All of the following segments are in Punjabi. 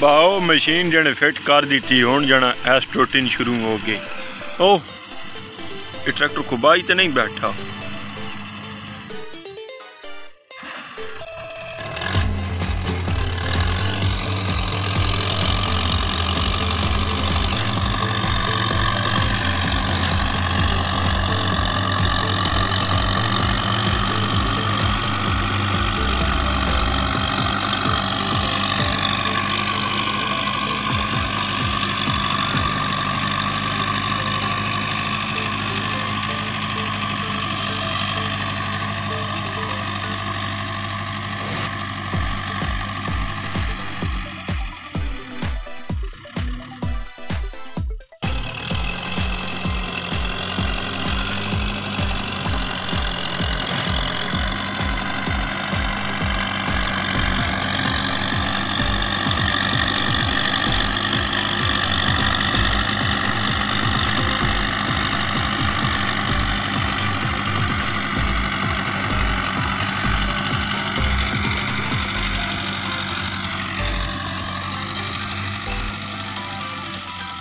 ਬਾਓ, ਮਸ਼ੀਨ ਜਣੇ ਫਿੱਟ ਕਰ ਦਿੱਤੀ, ਹੁਣ ਜਣਾ ਐਸਟ੍ਰੋਟਿਨ ਸ਼ੁਰੂ ਹੋ ਗਈ ਉਹ ਇਹ ਟਰੈਕਟਰ ਖੁਬਾਈ ਤੇ ਨਹੀਂ ਬੈਠਾ।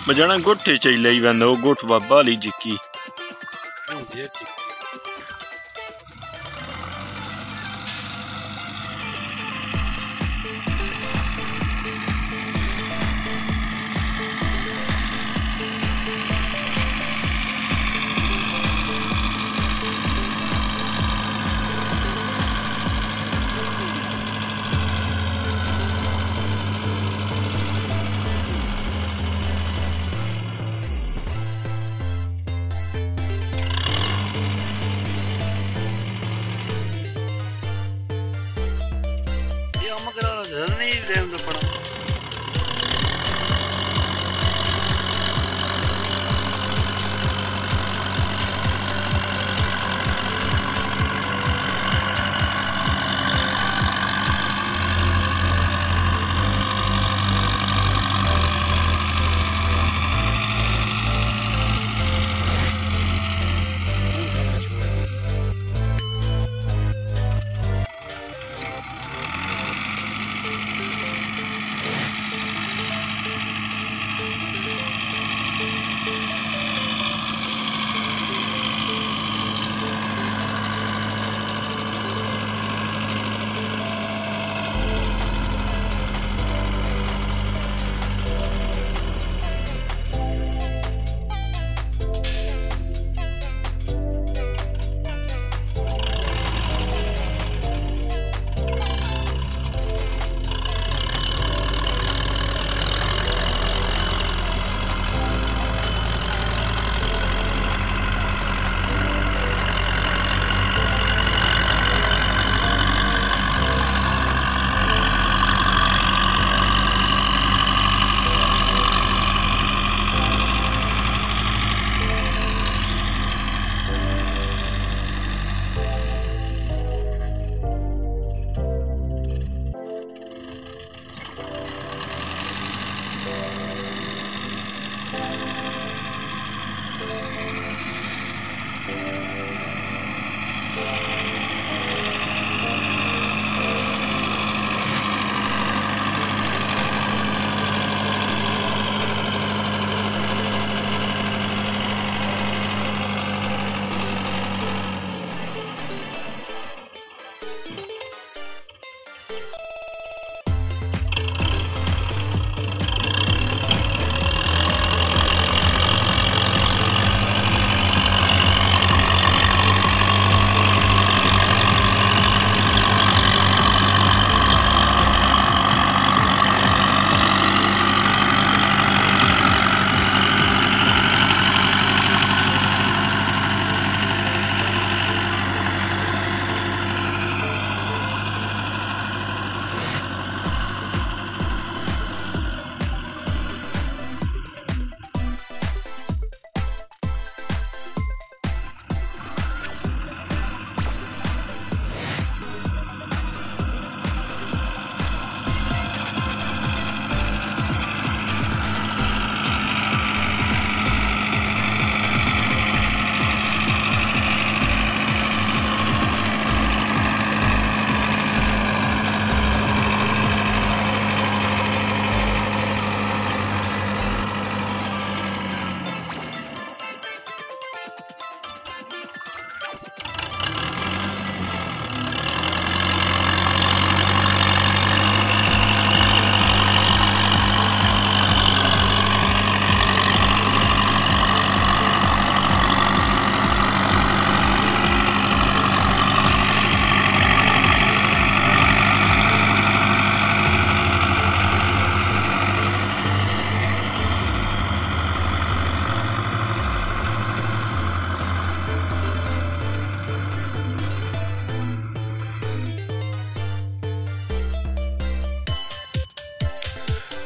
ਮਜਣਾ ਗੁੱਠੇ ਚ ਹੀ ਲਈ ਵੰਦਾ ਉਹ ਗੁੱਠ ਬਾਬਾ ਲਈ ਜਿੱਕੀ। ਦਾ ਨਹੀਂ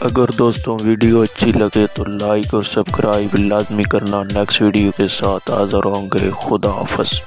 अगर दोस्तों वीडियो अच्छी लगे तो लाइक और सब्सक्राइब लाजमी करना नेक्स्ट वीडियो के साथ। हाज़िर होंगे। खुदा हाफिज़।